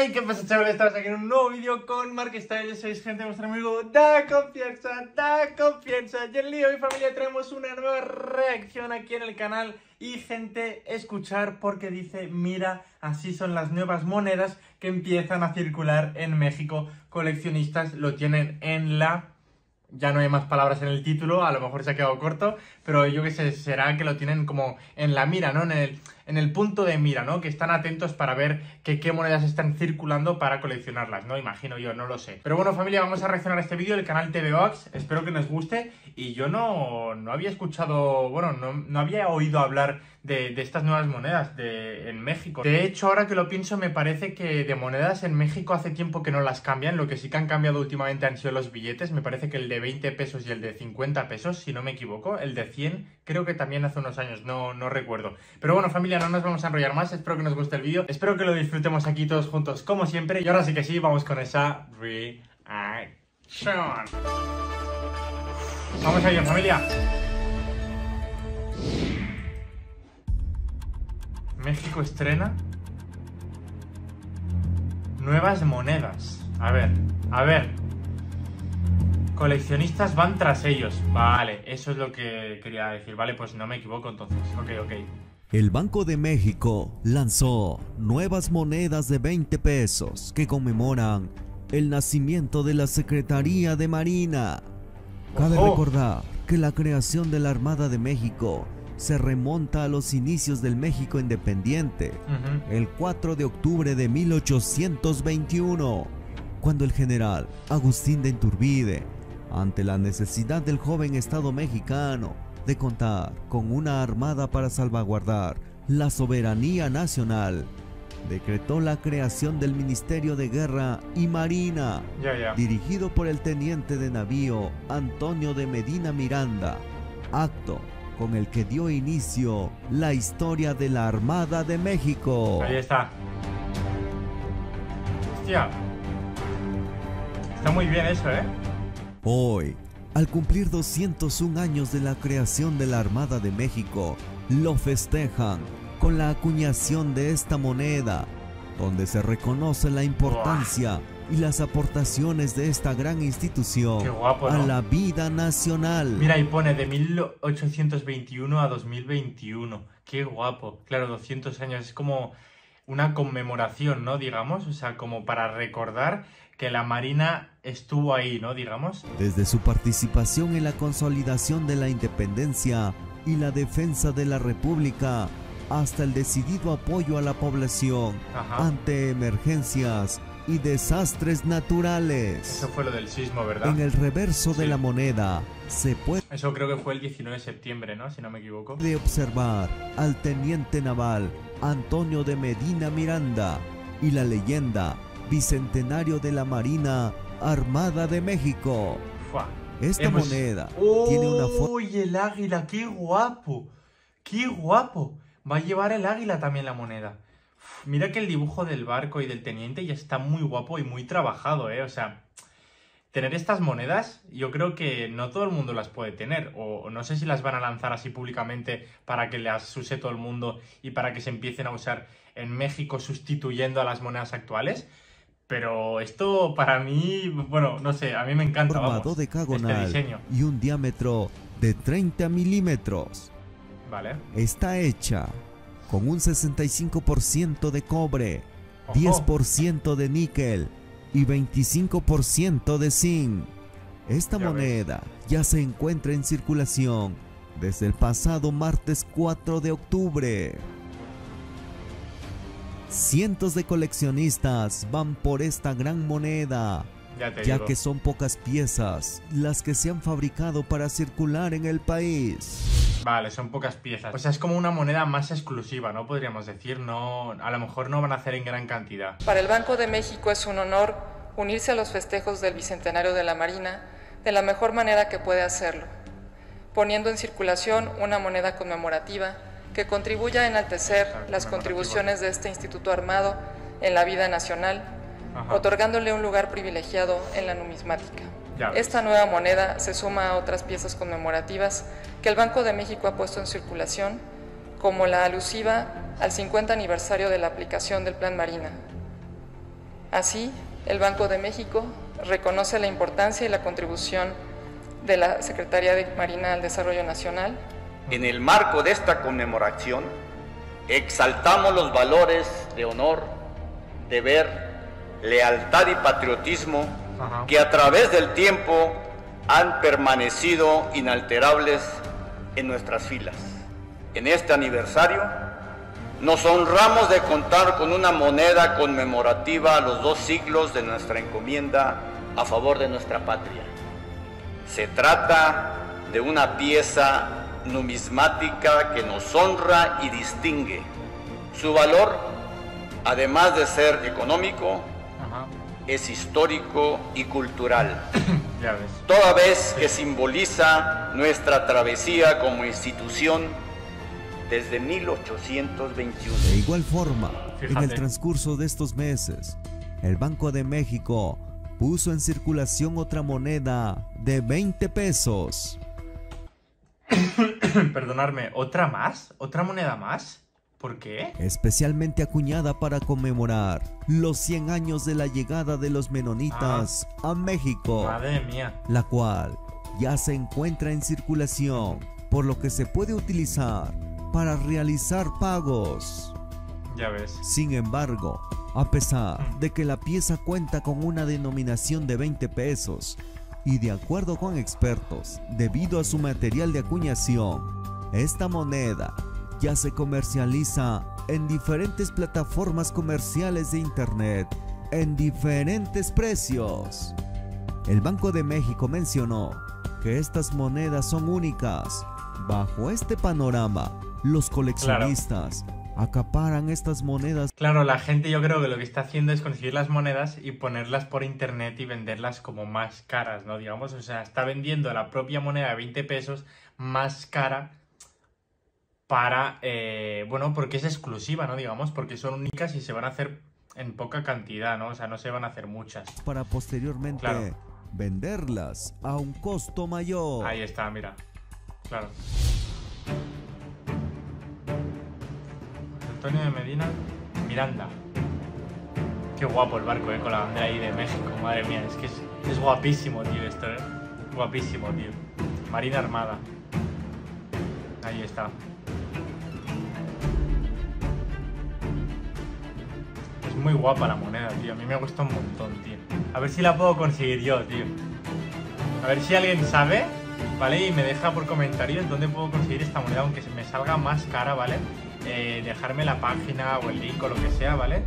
Hey, ¿qué pasa chavales? Estamos aquí en un nuevo vídeo con Mark Style, sois gente, vuestro amigo Da Confianza, Da Confianza Y el lío y familia traemos una nueva reacción aquí en el canal Y gente, escuchar porque dice, mira, así son las nuevas monedas que empiezan a circular en México Coleccionistas lo tienen en la ya no hay más palabras en el título, a lo mejor se ha quedado corto, pero yo que sé, será que lo tienen como en la mira, ¿no? En el, en el punto de mira, ¿no? Que están atentos para ver que, qué monedas están circulando para coleccionarlas, ¿no? Imagino yo, no lo sé. Pero bueno, familia, vamos a reaccionar a este vídeo del canal TVOX, espero que nos guste, y yo no, no había escuchado, bueno, no, no había oído hablar de, de, estas nuevas monedas de, en México. De hecho, ahora que lo pienso, me parece que de monedas en México hace tiempo que no las cambian, lo que sí que han cambiado últimamente han sido los billetes, me parece que el de 20 pesos y el de 50 pesos, si no me equivoco, el de 100 creo que también hace unos años, no, no recuerdo. Pero bueno, familia, no nos vamos a enrollar más, espero que nos guste el vídeo, espero que lo disfrutemos aquí todos juntos como siempre, y ahora sí que sí, vamos con esa reaction. Vamos a ello, familia. México estrena nuevas monedas. A ver, a ver. Coleccionistas van tras ellos. Vale, eso es lo que quería decir. Vale, pues no me equivoco entonces. Ok, ok. El Banco de México lanzó nuevas monedas de 20 pesos que conmemoran el nacimiento de la Secretaría de Marina. Cabe recordar que la creación de la Armada de México se remonta a los inicios del México independiente, uh -huh. el 4 de octubre de 1821, cuando el general Agustín de Iturbide, ante la necesidad del joven Estado mexicano de contar con una armada para salvaguardar la soberanía nacional, decretó la creación del Ministerio de Guerra y Marina, yeah, yeah. dirigido por el teniente de navío Antonio de Medina Miranda, acto con el que dio inicio la historia de la Armada de México. Ahí está. Hostia. Está muy bien eso, ¿eh? Hoy, al cumplir 201 años de la creación de la Armada de México, lo festejan con la acuñación de esta moneda, donde se reconoce la importancia y las aportaciones de esta gran institución guapo, ¿no? a la vida nacional. Mira, y pone de 1821 a 2021. Qué guapo. Claro, 200 años. Es como una conmemoración, ¿no? Digamos, o sea, como para recordar que la Marina estuvo ahí, ¿no? Digamos. Desde su participación en la consolidación de la independencia y la defensa de la República, hasta el decidido apoyo a la población Ajá. ante emergencias y desastres naturales. Eso fue lo del sismo, ¿verdad? En el reverso Sí. de la moneda se puede Eso creo que fue el 19 de septiembre, ¿no? Si no me equivoco. observar al teniente naval Antonio de Medina Miranda y la leyenda Bicentenario de la Marina Armada de México. Fua. Esta Hemos- moneda tiene una forma ¡Uy, el águila! ¡Qué guapo! ¡Qué guapo! Va a llevar el águila también la moneda. Uf, mira que el dibujo del barco y del teniente ya está muy guapo y muy trabajado, ¿eh? O sea, tener estas monedas, yo creo que no todo el mundo las puede tener. O, o no sé si las van a lanzar así públicamente para que las use todo el mundo y para que se empiecen a usar en México sustituyendo a las monedas actuales. Pero esto para mí, bueno, no sé, a mí me encanta. forma vamos, dodecagonal Este diseño. y un diámetro de 30 milímetros. Vale. Está hecha con un 65% de cobre, Ojo. 10% de níquel y 25% de zinc. Esta Ya ves. moneda ya se encuentra en circulación desde el pasado martes 4 de octubre. Cientos de coleccionistas van por esta gran moneda, Ya te ya digo. que son pocas piezas las que se han fabricado para circular en el país. Vale, son pocas piezas. O sea, es como una moneda más exclusiva, ¿no? Podríamos decir, no... A lo mejor no van a hacer en gran cantidad. Para el Banco de México es un honor unirse a los festejos del Bicentenario de la Marina de la mejor manera que puede hacerlo, poniendo en circulación una moneda conmemorativa que contribuya a enaltecer las contribuciones de este instituto armado en la vida nacional, Ajá. otorgándole un lugar privilegiado en la numismática. Esta nueva moneda se suma a otras piezas conmemorativas que el Banco de México ha puesto en circulación, como la alusiva al 50 aniversario de la aplicación del Plan Marina, Así, el Banco de México reconoce la importancia y la contribución de la Secretaría de Marina al Desarrollo Nacional. En el marco de esta conmemoración, exaltamos los valores de honor, deber, lealtad y patriotismo que a través del tiempo han permanecido inalterables en nuestras filas. En este aniversario, nos honramos de contar con una moneda conmemorativa a los dos siglos de nuestra encomienda a favor de nuestra patria. Se trata de una pieza numismática que nos honra y distingue. Su valor, además de ser económico, es histórico y cultural. Toda vez que simboliza nuestra travesía como institución desde 1821. De igual forma, en el transcurso de estos meses, el Banco de México puso en circulación otra moneda de 20 pesos. Perdonarme, ¿otra más? ¿Otra moneda más? ¿Por qué? Especialmente acuñada para conmemorar los 100 años de la llegada de los menonitas ah. a México. Madre mía. La cual ya se encuentra en circulación, por lo que se puede utilizar para realizar pagos. Ya ves. Sin embargo, a pesar mm. de que la pieza cuenta con una denominación de 20 pesos, y de acuerdo con expertos, debido a su material de acuñación, esta moneda ya se comercializa en diferentes plataformas comerciales de Internet en diferentes precios. El Banco de México mencionó que estas monedas son únicas. Bajo este panorama, los coleccionistas acaparan estas monedas. Claro, la gente yo creo que lo que está haciendo es conseguir las monedas y ponerlas por internet y venderlas como más caras, ¿no? Digamos, o sea, está vendiendo la propia moneda de 20 pesos más cara para, eh, bueno, porque es exclusiva, ¿no? Digamos, porque son únicas y se van a hacer en poca cantidad, ¿no? O sea, no se van a hacer muchas. Para posteriormente venderlas a un costo mayor. Ahí está, mira. Claro. Antonio de Medina, Miranda. Qué guapo el barco, ¿eh? Con la bandera ahí de México, madre mía. Es que es, es guapísimo, tío, esto, ¿eh? Guapísimo, tío. Marina Armada. Ahí está. muy guapa la moneda, tío. A mí me gusta un montón, tío. A ver si la puedo conseguir yo, tío. A ver si alguien sabe, ¿vale? Y me deja por comentarios dónde puedo conseguir esta moneda, aunque me salga más cara, ¿vale? Eh, dejarme la página o el link o lo que sea, ¿vale?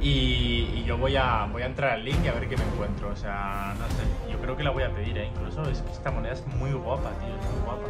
Y, yo voy a, voy a entrar al link y a ver qué me encuentro. O sea, no sé, yo creo que la voy a pedir, ¿eh? Incluso es que esta moneda es muy guapa, tío, es muy guapa.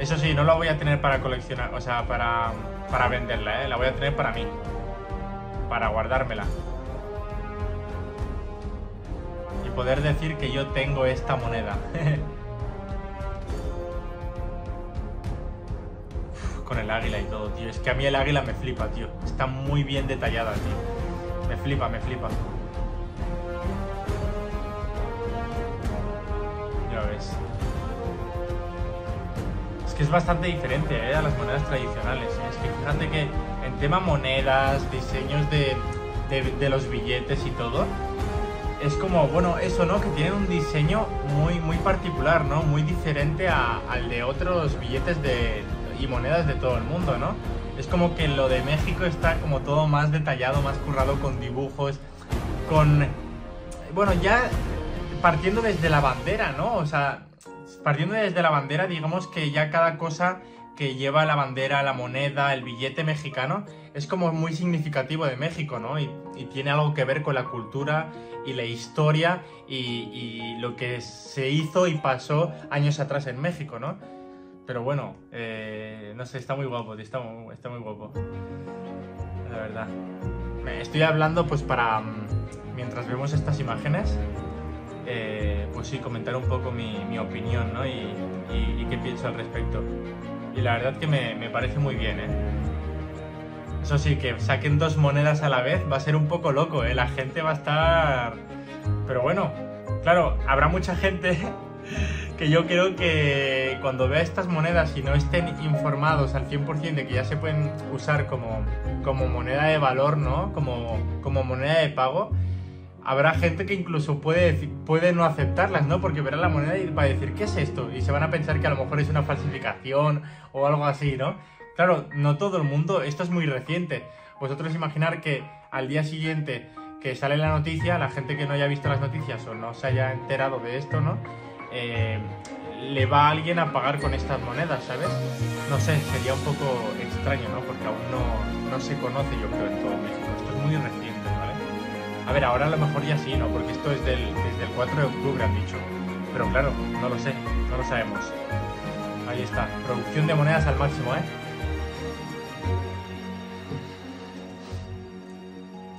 Eso sí, no la voy a tener para coleccionar, o sea, para, para venderla, ¿eh? La voy a tener para mí. Para guardármela. Y poder decir que yo tengo esta moneda. el águila y todo, tío. Es que a mí el águila me flipa, tío. Está muy bien detallada, tío. Me flipa, me flipa. Ya ves. Es que es bastante diferente ¿eh? a las monedas tradicionales. ¿eh? Es que fíjate que en tema monedas, diseños de, de, los billetes y todo, es como, bueno, eso, ¿no? Que tienen un diseño muy, muy particular, ¿no? Muy diferente al de otros billetes de, y monedas de todo el mundo, ¿no? Es como que lo de México está como todo más detallado, más currado con dibujos, con... Bueno, ya partiendo desde la bandera, ¿no? O sea, partiendo desde la bandera, digamos que ya cada cosa que lleva la bandera, la moneda, el billete mexicano, es como muy significativo de México, ¿no? Y, tiene algo que ver con la cultura y la historia y, y, lo que se hizo y pasó años atrás en México, ¿no? Pero bueno, eh, no sé, está muy guapo, está muy, está muy guapo. La verdad. Estoy hablando pues para, mm, mientras vemos estas imágenes, eh, pues sí, comentar un poco mi, opinión, ¿no? Y, qué pienso al respecto. Y la verdad que me, parece muy bien, ¿eh? Eso sí, que saquen dos monedas a la vez va a ser un poco loco, ¿eh? La gente va a estar... Pero bueno, claro, habrá mucha gente que yo creo que cuando vea estas monedas y no estén informados al 100% de que ya se pueden usar como, como moneda de valor, ¿no? Como, como moneda de pago, habrá gente que incluso puede, puede no aceptarlas, ¿no? Porque verá la moneda y va a decir, ¿qué es esto? Y se van a pensar que a lo mejor es una falsificación o algo así, ¿no? Claro, no todo el mundo, esto es muy reciente. Vosotros imaginar que al día siguiente que sale la noticia, la gente que no haya visto las noticias o no se haya enterado de esto, ¿no? Eh, le va a alguien a pagar con estas monedas, ¿sabes? No sé, sería un poco extraño, ¿no? Porque aún no, no se conoce, yo creo, en todo México. Esto es muy reciente, ¿vale? A ver, ahora a lo mejor ya sí, ¿no? Porque esto es del, desde el 4 de octubre, han dicho. Pero claro, no lo sé, no lo sabemos. Ahí está, producción de monedas al máximo, ¿eh?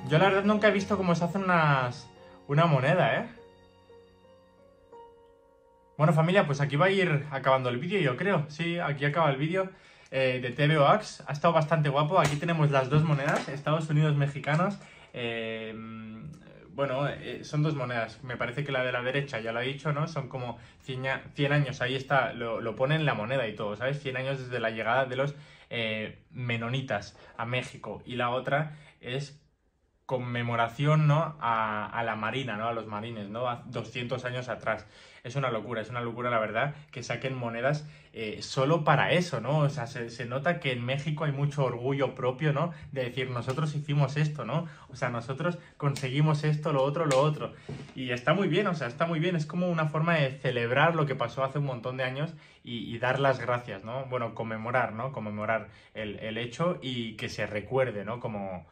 Yo la verdad nunca he visto cómo se hacen unas, una moneda, ¿eh? Bueno familia, pues aquí va a ir acabando el vídeo yo creo. Sí, aquí acaba el vídeo eh, de TVOAX. Ha estado bastante guapo. Aquí tenemos las dos monedas, Estados Unidos mexicanos. Eh, bueno, eh, son dos monedas. Me parece que la de la derecha, ya lo he dicho, ¿no? Son como 100, años. Ahí está, lo, lo pone la moneda y todo, ¿sabes? 100 años desde la llegada de los menonitas a México. Y la otra es conmemoración ¿no? a, la marina, ¿no? a los marines, ¿no? a 200 años atrás. Es una locura, es una locura la verdad que saquen monedas eh, solo para eso, ¿no? O sea, se, nota que en México hay mucho orgullo propio, ¿no? De decir, nosotros hicimos esto, ¿no? O sea, nosotros conseguimos esto, lo otro, lo otro. Y está muy bien, o sea, está muy bien. Es como una forma de celebrar lo que pasó hace un montón de años y, dar las gracias, ¿no? Bueno, conmemorar, ¿no? Conmemorar el, el hecho y que se recuerde, ¿no? Como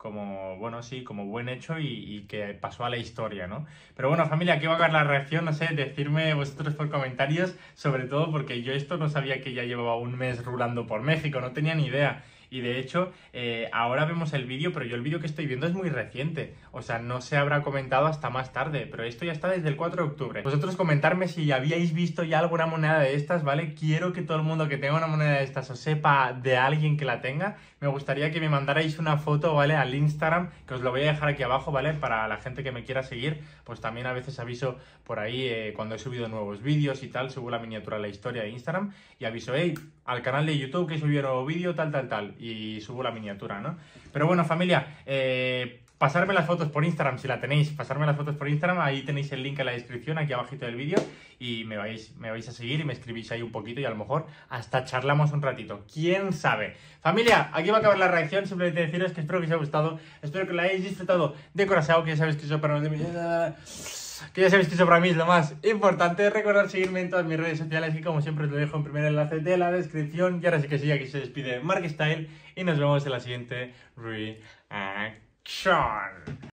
como, bueno, sí, como buen hecho y, que pasó a la historia, ¿no? Pero bueno, familia, aquí va a ver la reacción, no sé, decirme vosotros por comentarios, sobre todo porque yo esto no sabía que ya llevaba un mes rulando por México, no tenía ni idea. Y de hecho, eh, ahora vemos el vídeo, pero yo el vídeo que estoy viendo es muy reciente. O sea, no se habrá comentado hasta más tarde, pero esto ya está desde el 4 de octubre. Vosotros comentarme si habíais visto ya alguna moneda de estas, ¿vale? Quiero que todo el mundo que tenga una moneda de estas o sepa de alguien que la tenga. Me gustaría que me mandarais una foto, ¿vale? Al Instagram, que os lo voy a dejar aquí abajo, ¿vale? Para la gente que me quiera seguir, pues también a veces aviso por ahí eh, cuando he subido nuevos vídeos y tal, subo la miniatura de la historia de Instagram y aviso, hey, al canal de YouTube que subió nuevo vídeo, tal, tal, tal y subo la miniatura, ¿no? Pero bueno, familia, eh, pasarme las fotos por Instagram si la tenéis, pasarme las fotos por Instagram, ahí tenéis el link en la descripción, aquí abajito del vídeo, y me vais, me vais a seguir y me escribís ahí un poquito y a lo mejor hasta charlamos un ratito. ¿Quién sabe? Familia, aquí va a acabar la reacción, simplemente deciros que espero que os haya gustado, espero que la hayáis disfrutado de corazón, que ya sabéis que eso para que ya sabéis que eso para mí es lo más importante. Recordar seguirme en todas mis redes sociales y como siempre os lo dejo en primer enlace de la descripción. Y ahora sí que sí, aquí se despide Mark Style y nos vemos en la siguiente reaction.